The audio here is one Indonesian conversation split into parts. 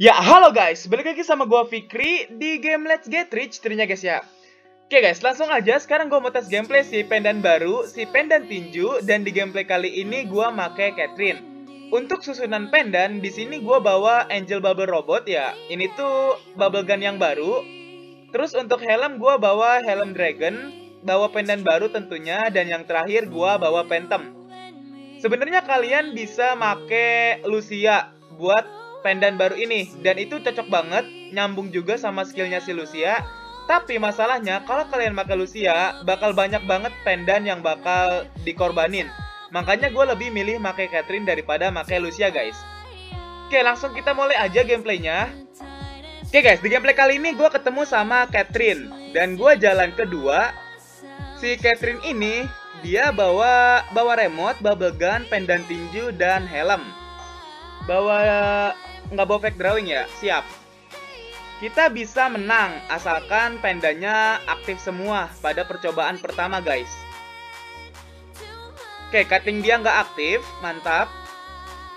Ya, halo guys, balik lagi sama gua Fikri di game Let's Get Rich ternyata guys ya. Oke guys, langsung aja sekarang gua mau tes gameplay si pendan baru, si pendan tinju dan di gameplay kali ini gua make Catherine. Untuk susunan pendan di sini gua bawa Angel Bubble Robot ya. Ini tuh bubble gun yang baru. Terus untuk helm gua bawa helm Dragon, bawa pendan baru tentunya dan yang terakhir gua bawa Phantom. Sebenarnya kalian bisa make Lucia buat pendan baru ini dan itu cocok banget nyambung juga sama skillnya si Lucia. Tapi masalahnya kalau kalian pakai Lucia bakal banyak banget pendan yang bakal dikorbanin. Makanya gue lebih milih pakai Catherine daripada pakai Lucia guys. Oke langsung kita mulai aja gameplaynya. Oke guys di gameplay kali ini gue ketemu sama Catherine. Dan gue jalan kedua si Catherine ini dia bawa bawa remote, bubble gun, pendan tinju dan helm. Bawa nggak bawa fake drawing ya? Siap. Kita bisa menang asalkan pendanya aktif semua pada percobaan pertama guys. Oke, cutting dia nggak aktif, mantap.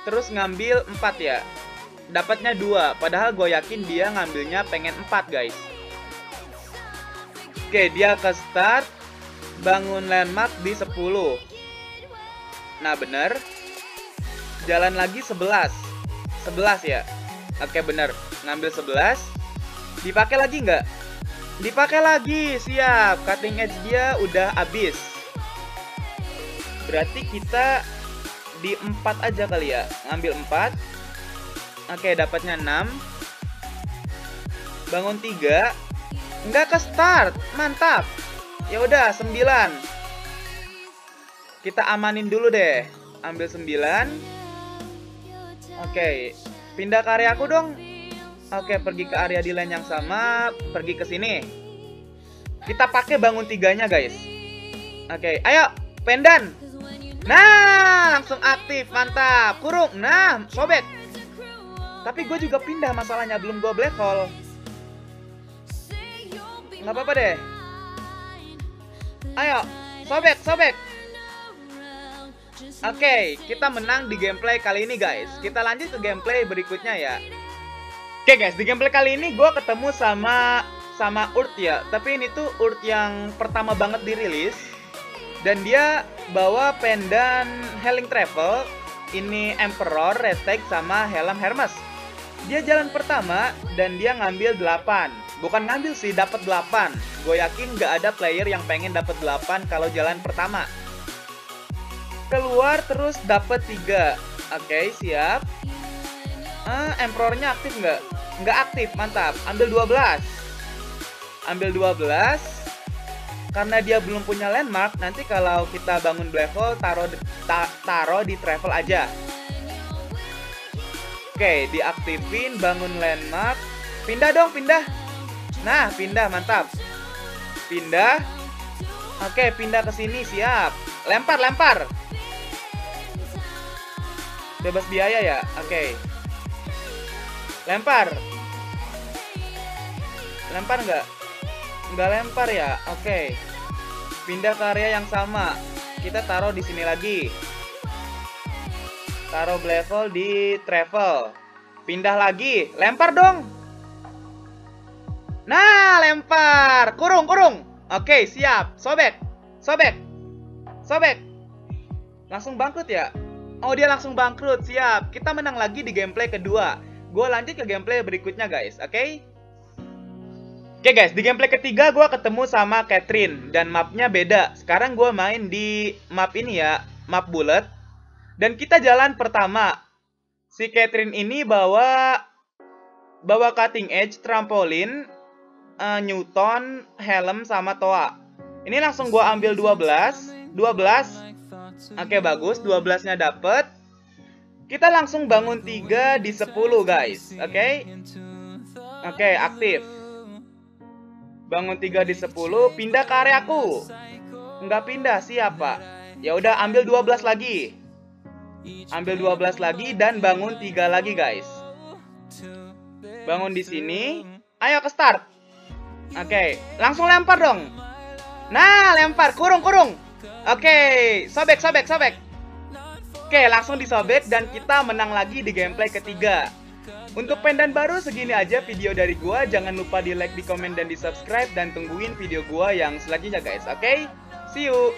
Terus ngambil 4 ya. Dapatnya 2, padahal gue yakin dia ngambilnya pengen 4 guys. Oke, dia ke start. Bangun landmark di 10. Nah, bener. Jalan lagi 11. 11 ya. Oke bener. Ngambil 11 Dipakai lagi nggak? Dipakai lagi Siap. Cutting edge dia udah habis. Berarti kita Di 4 aja kali ya. Ngambil 4 Oke dapatnya 6 Bangun 3 Nggak ke start. Mantap. Ya udah 9 Kita amanin dulu deh. Ambil 9 Oke, pindah ke area aku dong. Oke, pergi ke area di lane yang sama, pergi ke sini. Kita pakai bangun tiganya, guys. Oke, ayo, pendan. Nah, langsung aktif, mantap. Kurung, nah, sobek. Tapi gue juga pindah masalahnya, belum gue black hole. Nggak apa-apa deh. Ayo, sobek, sobek. Oke, kita menang di gameplay kali ini guys. Kita lanjut ke gameplay berikutnya ya. Oke guys, di gameplay kali ini gue ketemu sama sama Urt ya. Tapi ini tuh Urt yang pertama banget dirilis. Dan dia bawa pendan Healing Travel. Ini Emperor, Retake, sama helm Hermes. Dia jalan pertama dan dia ngambil 8. Bukan ngambil sih, dapat 8. Gue yakin gak ada player yang pengen dapat 8 kalau jalan pertama keluar terus dapat tiga. Oke okay, siap. Ah emperornya aktif nggak? Nggak aktif mantap. Ambil 12 ambil 12 karena dia belum punya landmark nanti kalau kita bangun black hole taruh ta, taruh di travel aja. Oke okay, diaktifin bangun landmark. Pindah dong pindah. Nah pindah mantap. Pindah. Oke okay, pindah ke sini siap. Lempar lempar Bebas biaya ya? Oke. Okay. Lempar. Lempar nggak? Nggak lempar ya? Oke. Okay. Pindah ke area yang sama. Kita taruh di sini lagi. Taruh level di travel. Pindah lagi. Lempar dong. Nah, lempar. Kurung, kurung. Oke, siap. Sobek. Sobek. Sobek. Langsung bangkrut ya? Oh dia langsung bangkrut, siap. Kita menang lagi di gameplay kedua. Gue lanjut ke gameplay berikutnya guys, oke? Okay? Oke okay, guys, di gameplay ketiga gue ketemu sama Catherine dan mapnya beda. Sekarang gue main di map ini ya, map bullet. Dan kita jalan pertama. Si Catherine ini bawa bawa cutting edge, trampolin, uh, Newton, helm sama toa. Ini langsung gue ambil 12, 12 Oke, bagus. 12-nya dapet. Kita langsung bangun 3 di 10, guys. Oke? Okay? Oke, okay, aktif. Bangun 3 di 10, pindah ke areaku. Enggak pindah, siapa? Ya udah ambil 12 lagi. Ambil 12 lagi dan bangun 3 lagi, guys. Bangun di sini. Ayo ke start. Oke, okay. langsung lempar dong. Nah, lempar, kurung, kurung. Oke, sobek, sobek, sobek. Oke, langsung disobek dan kita menang lagi di gameplay ketiga. Untuk pendan baru segini aja video dari gua. Jangan lupa di like, di komen, dan di subscribe dan tungguin video gua yang selanjutnya guys. Oke? Okay? See you.